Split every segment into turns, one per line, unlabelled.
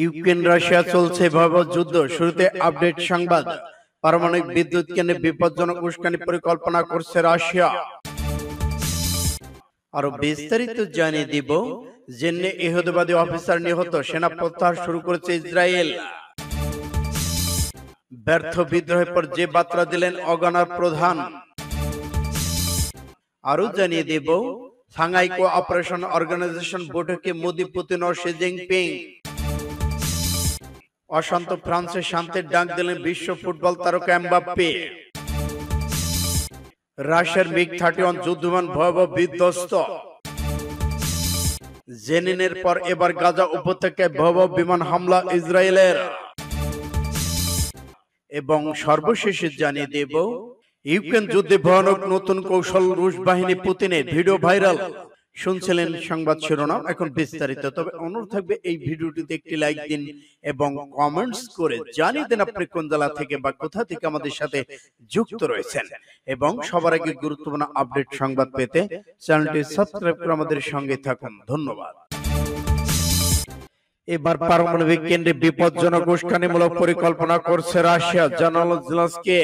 Ukraine Russia চলছে ভয়াবহ যুদ্ধ শুরুতে আপডেট সংবাদ পারমাণবিক বিদ্যুৎ কেন্দ্রে বিপজ্জনক উস্কানি পরিকল্পনা করছে রাশিয়া আরো বিস্তারিত জানিয়ে দিব জেনে ইহুদবাদী অফিসার নিহত সেনা প্রত্যাহার শুরু করেছে ইসরায়েল ব্যর্থ বিদ্রোহের পর যে বার্তা দিলেন অগানার প্রধান আরো জানিয়ে দেব সাংহাই কো অপারেশন অর্গানাইজেশন বৈঠকে মোদী পুতিন ও শি জিনপিং অশান্ত ফ্রান্সে শান্তির ডাক দিলেন বিশ্ব ফুটবল তারকা এমবাপ্পে রাশিয়ার মিগ থার্টি ওয়ান যুদ্ধমান ভয়াবহ বিধ্বস্ত জেনিনের পর এবার গাজা উপত্যকায় ভয়াবহ বিমান হামলা ইসরায়েলের এবং সর্বশেষে জানিয়ে দেব ইউক্রেন যুদ্ধে ভয়ানক নতুন কৌশল রুশ বাহিনী পুতিনের ভিডিও ভাইরাল শুনছিলেন সংবাদ শিরোনাম এখন বিস্তারিত তবে অনুরোধ থাকবে এই ভিডিওটিতে একটি লাইক দিন এবং কমেন্টস করে জানিয়ে দেন আপনি কোন জেলা থেকে বা কোথা থেকে আমাদের সাথে যুক্ত রয়েছেন এবং সবার আগে গুরুত্বপূর্ণ আপডেট সংবাদ পেতে চ্যানেলটি সাবস্ক্রাইব করে আমাদের সঙ্গে থাকুন ধন্যবাদ এবার পারমাণবিক কেন্দ্রে বিপজ্জনক উস্কানিমূলক পরিকল্পনা করছে রাশিয়া জানাল জেলাসকে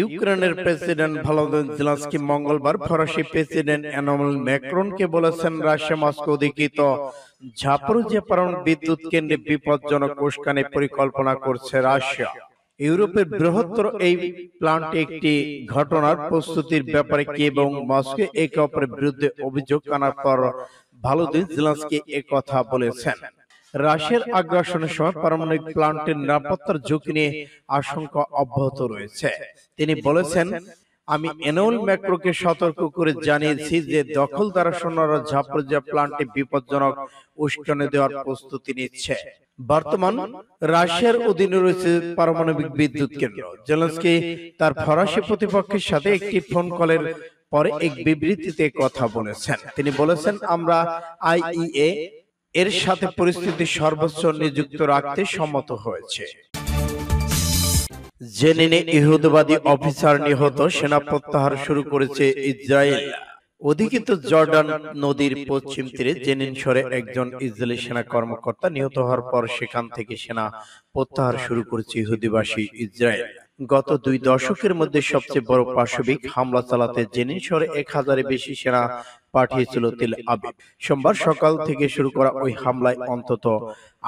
ইউক্রেনের প্রেসিডেন্ট ভলোদিমির জেলেনস্কি মঙ্গলবার ফরাসি প্রেসিডেন্ট এনামুল ম্যাক্রনকে বলেছেন রাশিয়া মস্কো অধিকৃত ঝাপরুজে পারণ বিদ্যুৎ কেন্দ্রে বিপজ্জনক উস্কানি পরিকল্পনা করছে রাশিয়া ইউরোপের বৃহত্তর এই প্লান্ট একটি ঘটনার প্রস্তুতির ব্যাপারে কি এবং মস্কো একে অপরের বিরুদ্ধে অভিযোগ আনার পর ভালোদিন জেলেনস্কি কথা বলেছেন রাশিয়ার আগ্রাসনের সময় পারমাণবিক প্লান্টের নিরাপত্তার ঝুঁকি নিয়ে আশঙ্কা অব্যাহত রয়েছে তিনি বলেছেন আমি এনোল ম্যাক্রোকে সতর্ক করে জানিয়েছি যে দখল দ্বারা সৈন্যরা ঝাপরজা প্লান্টে বিপজ্জনক উস্কানি দেওয়ার প্রস্তুতি নিচ্ছে বর্তমান রাশিয়ার অধীনে রয়েছে পারমাণবিক বিদ্যুৎ কেন্দ্র জেলেন্সকি তার ফরাসি প্রতিপক্ষের সাথে একটি ফোন কলের পরে এক বিবৃতিতে কথা বলেছেন তিনি বলেছেন আমরা আইইএ এর সাথে পরিস্থিতি সর্বোচ্চ নিযুক্ত রাখতে সম্মত হয়েছে জেনিনে ইহুদবাদী অফিসার নিহত সেনা প্রত্যাহার শুরু করেছে ইসরায়েল অধিকৃত জর্ডান নদীর পশ্চিম তীরে জেনিন সরে একজন ইসরায়েলি সেনা কর্মকর্তা নিহত হওয়ার পর সেখান থেকে সেনা প্রত্যাহার শুরু করেছে ইহুদিবাসী ইসরায়েল গত দুই দশকের মধ্যে সবচেয়ে বড় পাশবিক হামলা চালাতে জেনিন সরে এক হাজারের বেশি সেনা পাঠিয়েছিল তেল আবিব সোমবার সকাল থেকে শুরু করা ওই হামলায় অন্তত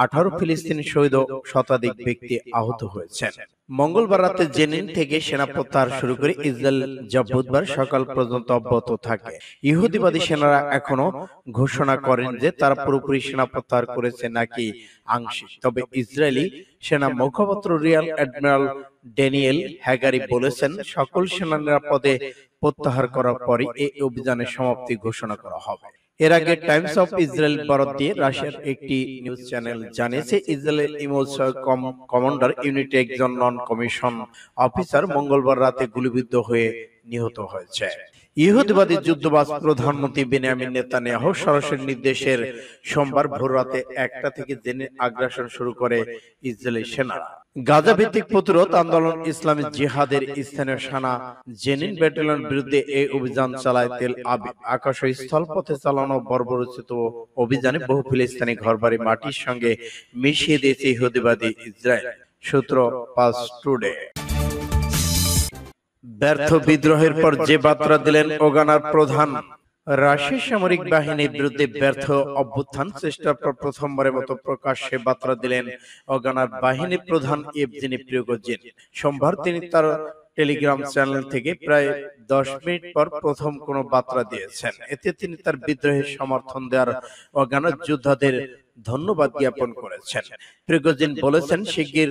আঠারো ফিলিস্তিনি শহীদ শতাধিক ব্যক্তি আহত হয়েছেন মঙ্গলবার রাতে জেনিন থেকে সেনা প্রত্যাহার শুরু করে ইসরায়েল যা বুধবার সকাল পর্যন্ত অব্যাহত থাকে ইহুদিবাদী সেনারা এখনো ঘোষণা করেন যে তারা পুরোপুরি সেনা প্রত্যাহার করেছে নাকি আংশিক তবে ইসরায়েলি সেনা মুখপাত্র রিয়াল অ্যাডমিরাল ড্যানিয়েল হ্যাগারি বলেছেন সকল সেনা নিরাপদে প্রত্যাহার করার পরে এই অভিযানের সমাপ্তি ঘোষণা করা হবে এর আগে টাইমস অফ ইসরায়েল বরাদ দিয়ে রাশিয়ার একটি নিউজ চ্যানেল জানিয়েছে ইসরায়েল ইমোস কমান্ডার ইউনিটে একজন নন কমিশন অফিসার মঙ্গলবার রাতে গুলিবিদ্ধ হয়ে নিহত হয়েছে ইহুদবাদী যুদ্ধবাজ প্রধানমন্ত্রী বেনিয়ামিন নেতানিয়াহ সরাসরি নির্দেশের সোমবার ভোর রাতে একটা থেকে জেনে আগ্রাসন শুরু করে ইসরায়েলি সেনা গাজা ভিত্তিক প্রতিরোধ আন্দোলন ইসলামী জিহাদের স্থানীয় সেনা জেনিন ব্যাটালিয়ন বিরুদ্ধে এই অভিযান চালায় তেল আবি আকাশ স্থল পথে চালানো বর্বরচিত অভিযানে বহু ফিলিস্তিনি ঘরবাড়ি মাটির সঙ্গে মিশিয়ে দিয়েছে ইহুদিবাদী ইসরায়েল সূত্র পাস টুডে ব্যর্থ বিদ্রোহের পর যে বার্তা দিলেন ওগানার প্রধান রাশিয়ার সামরিক বাহিনীর বিরুদ্ধে ব্যর্থ অভ্যুত্থান চেষ্টার পর প্রথমবারের মতো প্রকাশ্যে বার্তা দিলেন অগানার বাহিনী প্রধান ইবদিনি প্রিয়গজিন সোমবার তিনি তার টেলিগ্রাম চ্যানেল থেকে প্রায় দশ মিনিট পর প্রথম কোনো বার্তা দিয়েছেন এতে তিনি তার বিদ্রোহের সমর্থন দেওয়ার অগানা যোদ্ধাদের ধন্যবাদ জ্ঞাপন করেছেন প্রিগোজিন বলেছেন শিগগির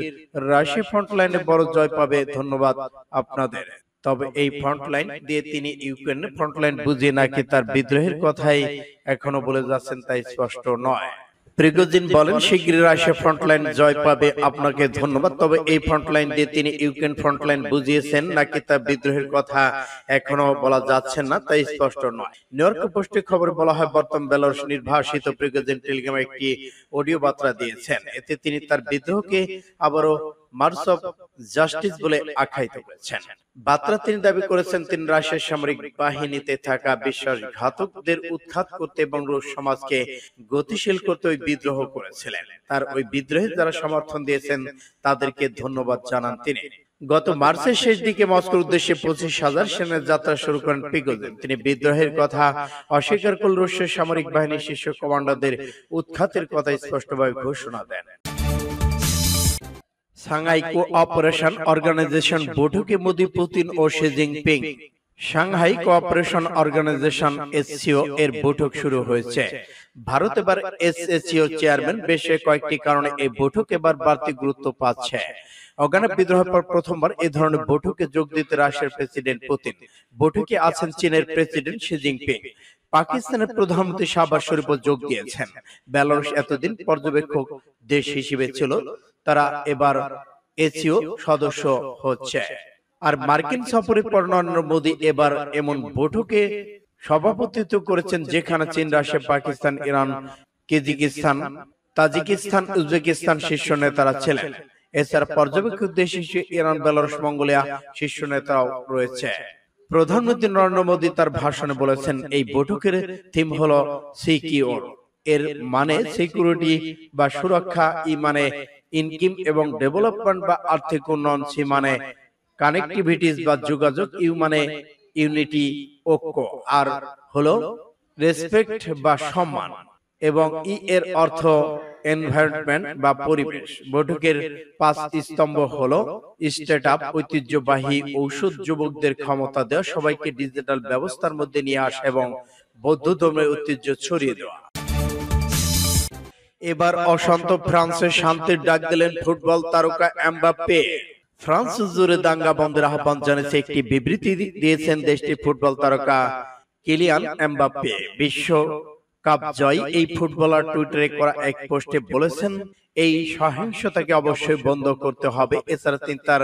রাশি ফ্রন্টলাইনে বড় জয় পাবে ধন্যবাদ আপনাদের তবে এই ফ্রন্টলাইন দিয়ে তিনি ইউক্রেনের ফ্রন্টলাইন বুঝিয়ে নাকি তার বিদ্রোহের কথাই এখনো বলে যাচ্ছেন তাই স্পষ্ট নয় প্রিগোজিন বলেন শীঘ্রই রাশিয়া ফ্রন্টলাইন জয় পাবে আপনাকে ধন্যবাদ তবে এই ফ্রন্টলাইন দিয়ে তিনি ইউক্রেন ফ্রন্টলাইন বুঝিয়েছেন নাকি তা বিদ্রোহের কথা এখনো বলা যাচ্ছে না তাই স্পষ্ট নয় নিউইয়র্ক পোস্টে খবর বলা হয় বর্তমান বেলারুশ নির্বাসিত প্রিগোজিন টেলিগ্রামে একটি অডিও বার্তা দিয়েছেন এতে তিনি তার বিদ্রোহকে আবারও মার্চ অফ জাস্টিস বলে আখ্যায়িত করেছেন বাত্রা তিনি দাবি করেছেন তিনি রাশিয়ার সামরিক বাহিনীতে থাকা বিশ্বাসঘাতকদের উৎখাত করতে এবং রুশ সমাজকে গতিশীল করতে ওই বিদ্রোহ করেছিলেন তার ওই বিদ্রোহের যারা সমর্থন দিয়েছেন তাদেরকে ধন্যবাদ জানান তিনি গত মার্চের শেষ দিকে মস্কোর উদ্দেশ্যে পঁচিশ হাজার সেনার যাত্রা শুরু করেন পিগোজিন তিনি বিদ্রোহের কথা অস্বীকার করলে রুশের সামরিক বাহিনীর শীর্ষ কমান্ডারদের উৎখাতের কথা স্পষ্টভাবে ঘোষণা দেন সাংহাই কোঅপারেশন অর্গানাইজেশন বৈঠকে মোদি পুতিন ও Xi Jinping Shanghai cooperation organisation SCO এর বৈঠক শুরু হয়েছে ভারত এবার এসএসসিও চেয়ারম্যান বেশে কয়েকটি কারণে এই বৈঠক এবার বাড়তি গুরুত্ব পাচ্ছে অগানা বিদ্রোহের পর প্রথমবার এ ধরনের বৈঠকে যোগ দিতে রাশিয়ার প্রেসিডেন্ট পুতিন বৈঠকে আছেন চীনের প্রেসিডেন্ট শি জিনপিং পাকিস্তানের প্রধানমন্ত্রী শাহবাজ শরীফ যোগ দিয়েছেন বেলারুশ এতদিন পর্যবেক্ষক দেশ হিসেবে ছিল তারা এবার এসিও সদস্য হচ্ছে আর মার্কিন সফরে পর নরেন্দ্র মোদী এবার এমন বৈঠকে সভাপতিত্ব করেছেন যেখানে চীন রাশিয়া Pakistan Iran Kyrgyzstan Tajikistan Uzbekistan শীর্ষ নেতারা ছিলেন এছাড়া পর্যবেক্ষক দেশ হিসেবে ইরান বেলারুশ মঙ্গোলিয়া শীর্ষ নেতারাও রয়েছে প্রধানমন্ত্রী নরেন্দ্র মোদী তার ভাষণে বলেছেন এই বৈঠকের থিম হলো সিকিউর এর মানে সিকিউরিটি বা সুরক্ষা ই মানে ইনকিম এবং ডেভেলপমেন্ট বা আর্থিক উন্নয়ন সি মানে কানেক্টিভিটিস বা যোগাযোগ ইউ মানে ইউনিটি ঐক্য আর হলো রেসপেক্ট বা সম্মান এবং ই এর অর্থ এনভায়রনমেন্ট বা পরিবেশ বৈঠকের পাঁচ স্তম্ভ হলো স্টেট আপ ঐতিহ্যবাহী ঔষধ যুবকদের ক্ষমতা দেওয়া সবাইকে ডিজিটাল ব্যবস্থার মধ্যে নিয়ে আসা এবং বৌদ্ধ ধর্মের ঐতিহ্য ছড়িয়ে দেওয়া এবার অশান্ত ফ্রান্সে শান্তির ডাক দিলেন ফুটবল তারকা এমবাপ্পে ফ্রান্স জুড়ে দাঙ্গা বন্ধের আহ্বান জানিয়েছে একটি বিবৃতি দিয়েছেন দেশটির ফুটবল তারকা কিলিয়ান এমবাপ্পে বিশ্ব কাপ জয় এই ফুটবলার টুইটারে করা এক পোস্টে বলেছেন এই সহিংসতাকে অবশ্যই বন্ধ করতে হবে এছাড়া তিনি তার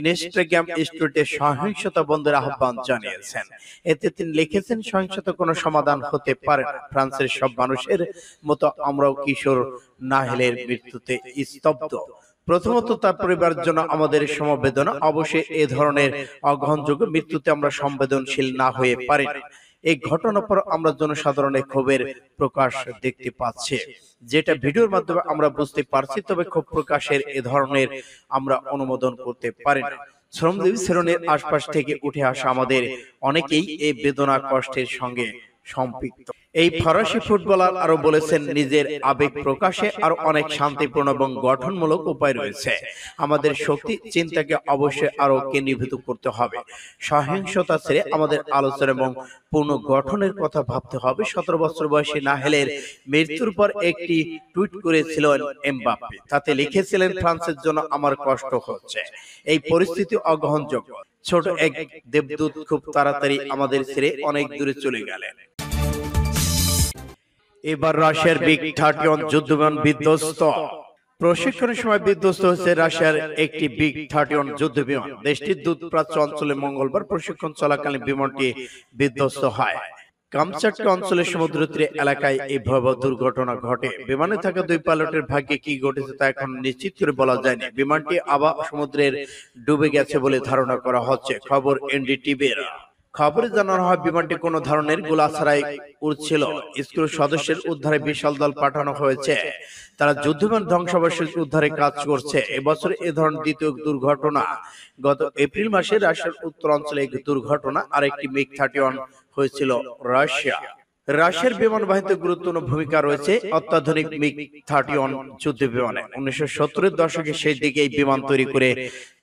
ইনস্টাগ্রাম স্টোরিতে সহিংসতা বন্ধের আহ্বান জানিয়েছেন এতে তিনি লিখেছেন সহিংসতা কোনো সমাধান হতে পারে না ফ্রান্সের সব মানুষের মতো আমরাও কিশোর নাহেলের মৃত্যুতে স্তব্ধ প্রথমত তার পরিবার জন্য আমাদের সমবেদনা অবশ্যই এ ধরনের অগ্রহণযোগ্য মৃত্যুতে আমরা সংবেদনশীল না হয়ে পারি না এই ঘটনার পর আমরা জনসাধারণের ক্ষোভের প্রকাশ দেখতে পাচ্ছি যেটা ভিডিওর মাধ্যমে আমরা বুঝতে পারছি তবে ক্ষোভ প্রকাশের এ ধরনের আমরা অনুমোদন করতে পারি না শ্রমজীবী শ্রেণীর আশপাশ থেকে উঠে আসা আমাদের অনেকেই এই বেদনা কষ্টের সঙ্গে সম্পৃক্ত এই ফরাসি ফুটবলার আরো বলেছেন নিজের আবেগ প্রকাশে আর অনেক শান্তিপূর্ণ এবং গঠনমূলক উপায় রয়েছে আমাদের শক্তি চিন্তাকে অবশ্যই আরো কেন্দ্রীভূত করতে হবে সহিংসতা ছেড়ে আমাদের আলোচনা এবং পূর্ণ গঠনের কথা ভাবতে হবে সতেরো বছর বয়সী নাহেলের মৃত্যুর পর একটি টুইট করেছিলেন এমবাপ্পে তাতে লিখেছিলেন ফ্রান্সের জন্য আমার কষ্ট হচ্ছে এই পরিস্থিতি অগ্রহণযোগ্য ছোট এক দেবদূত খুব তাড়াতাড়ি আমাদের ছেড়ে অনেক দূরে চলে গেলেন এবার রাশিয়ার বিগ থার্টি যুদ্ধবিমান বিধ্বস্ত প্রশিক্ষণের সময় বিধ্বস্ত হয়েছে রাশিয়ার একটি বিগ থার্টি যুদ্ধ বিমান দেশটির দূতপ্রাচ্য অঞ্চলে মঙ্গলবার প্রশিক্ষণ চলাকালীন বিমানটি বিধ্বস্ত হয় কামচাটকা অঞ্চলের সমুদ্র তীরে এলাকায় এই ভয়াবহ দুর্ঘটনা ঘটে বিমানে থাকা দুই পাইলটের ভাগ্যে কি ঘটেছে তা এখন নিশ্চিত করে বলা যায়নি বিমানটি আবার সমুদ্রের ডুবে গেছে বলে ধারণা করা হচ্ছে খবর এনডিটিভির খবরে জানানো হয় বিমানটি কোনো ধরনের গোলা ছাড়াই উড়ছিল স্কুল সদস্যের উদ্ধারে বিশাল দল পাঠানো হয়েছে তারা যুদ্ধবিমান ধ্বংসাবশেষ উদ্ধারে কাজ করছে এবছর এ ধরনের দ্বিতীয় দুর্ঘটনা গত এপ্রিল মাসে রাশিয়ার উত্তরাঞ্চলে এক দুর্ঘটনা আর একটি মিগ থার্টি হয়েছিল রাশিয়া রাশিয়ার বিমান বাহিনীতে গুরুত্বপূর্ণ ভূমিকা রয়েছে অত্যাধুনিক মিগ থার্টি ওয়ান যুদ্ধ বিমানে উনিশশো সত্তরের দশকে সেই দিকে এই বিমান তৈরি করে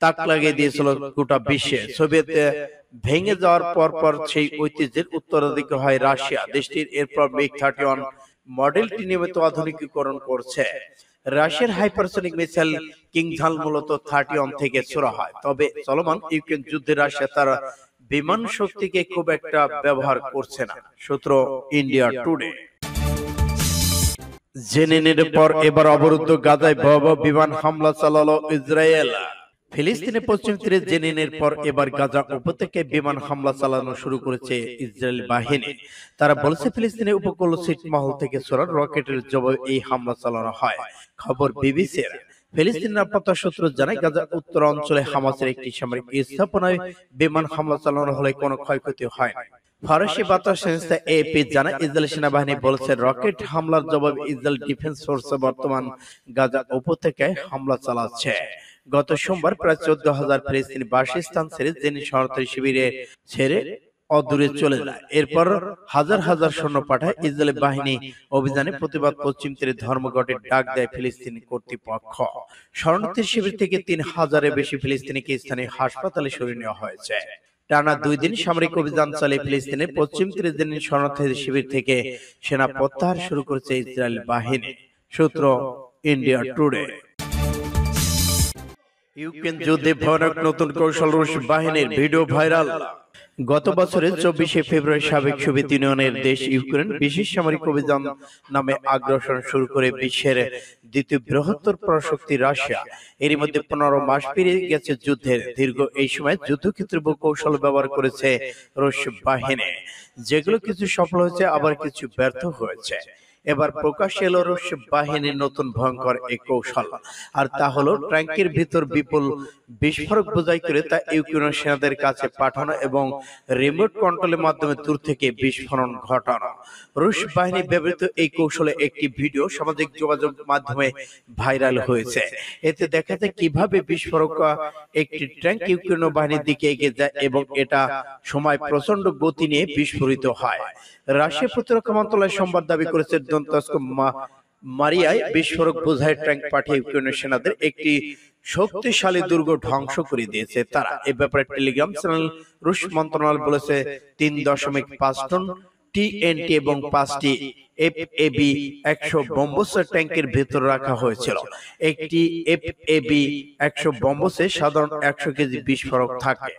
তাক লাগিয়ে দিয়েছিল গোটা বিশ্বে সোভিয়েত ভেঙে যাওয়ার পর পর সেই ঐতিহ্যের উত্তরাধিকার হয় রাশিয়া দেশটির এরপর মেক থার্টি ওয়ান মডেলটি নিয়মিত আধুনিকীকরণ করছে রাশিয়ার হাইপারসনিক মিসাইল কিংঝাল মূলত থার্টি ওয়ান থেকে হয় তবে চলমান ইউক্রেন যুদ্ধে রাশিয়া তার বিমান শক্তিকে খুব একটা ব্যবহার করছে না সূত্র ইন্ডিয়া টুডে জেনে পর এবার অবরুদ্ধ গাদায় ভয়াবহ বিমান হামলা চালালো ইসরায়েল ফিলিস্তিনে পশ্চিম তীরে জেনিনের পর এবার গাজা উপত্যকে বিমান হামলা চালানো শুরু করেছে ইসরায়েল বাহিনী তারা বলছে ফিলিস্তিনের উপকূল সিটমহল থেকে সরান রকেটের জবাবে এই হামলা চালানো হয় খবর বিবিসির ফিলিস্তিন নিরাপত্তা সূত্র জানায় উত্তর অঞ্চলে হামাসের একটি সামরিক স্থাপনায় বিমান হামলা চালানো হলে কোনো ক্ষয়ক্ষতি হয় ফরাসি বার্তা সংস্থা এপি জানায় ইসরায়েল সেনাবাহিনী বলেছে রকেট হামলার জবাবে ইসরায়েল ডিফেন্স ফোর্স বর্তমান গাজা উপত্যকায় হামলা চালাচ্ছে গত সোমবার প্রায় চোদ্দ হাজার ফিলিস্তিনি বাসস্থান ছেড়ে জেনি শরণার্থী শিবিরে ছেড়ে অদূরে চলে যায় এরপর হাজার হাজার সৈন্য পাঠায় ইসরায়েলি বাহিনী অভিযানে প্রতিবাদ পশ্চিম তীরে ধর্মঘটের ডাক দেয় ফিলিস্তিনি কর্তৃপক্ষ শরণার্থী শিবির থেকে তিন হাজারের বেশি ফিলিস্তিনিকে স্থানীয় হাসপাতালে সরিয়ে নেওয়া হয়েছে টানা দুই দিন সামরিক অভিযান চালিয়ে ফিলিস্তিনের পশ্চিম তীরে দিন শরণার্থী শিবির থেকে সেনা প্রত্যাহার শুরু করেছে ইসরায়েল বাহিনী সূত্র ইন্ডিয়া টুডে ইউক্রেন যুদ্ধে ভয়ানক নতুন কৌশল রুশ বাহিনীর ভিডিও ভাইরাল গত বছরের চব্বিশে ফেব্রুয়ারি সাবেক সোভিয়েত ইউনিয়নের দেশ ইউক্রেন বিশেষ সামরিক অভিযান নামে আগ্রাসন শুরু করে বিশ্বের দ্বিতীয় বৃহত্তর পরাশক্তি রাশিয়া এরই মধ্যে পনেরো মাস পেরিয়ে গেছে যুদ্ধের দীর্ঘ এই সময় যুদ্ধক্ষেত্রে কৌশল ব্যবহার করেছে রুশ বাহিনী যেগুলো কিছু সফল হয়েছে আবার কিছু ব্যর্থ হয়েছে এবার প্রকাশ এলো রুশ বাহিনীর নতুন ভয়ঙ্কর এক কৌশল আর তা হলো ট্যাঙ্কের ভিতর বিপুল বিস্ফোরক বোঝাই করে তা ইউক্রেনের সেনাদের কাছে পাঠানো এবং রিমোট কন্ট্রোলের মাধ্যমে দূর থেকে বিস্ফোরণ ঘটানো রুশ বাহিনী ব্যবহৃত এই কৌশলে একটি ভিডিও সামাজিক যোগাযোগ মাধ্যমে ভাইরাল হয়েছে এতে দেখা যায় কিভাবে বিস্ফোরক একটি ট্যাঙ্ক ইউক্রেন বাহিনীর দিকে এগিয়ে যায় এবং এটা সময় প্রচন্ড গতি নিয়ে বিস্ফোরিত হয় রাশিয়া প্রতিরক্ষা মন্ত্রণালয় সংবাদ দাবি করেছে সিদ্ধান্ত আজকে মারিয়ায় বিস্ফোরক বোঝায় ট্যাঙ্ক পাঠিয়ে ইউক্রেনের সেনাদের একটি শক্তিশালী দুর্গ ধ্বংস করে দিয়েছে তারা এ ব্যাপারে টেলিগ্রাম চ্যানেল রুশ মন্ত্রণালয় বলেছে তিন দশমিক পাঁচ টন টিএনটি এবং পাঁচটি এফএবি একশো বম্বসের ট্যাঙ্কের ভেতর রাখা হয়েছিল একটি এফএবি একশো বম্বসে সাধারণ একশো কেজি বিস্ফোরক থাকে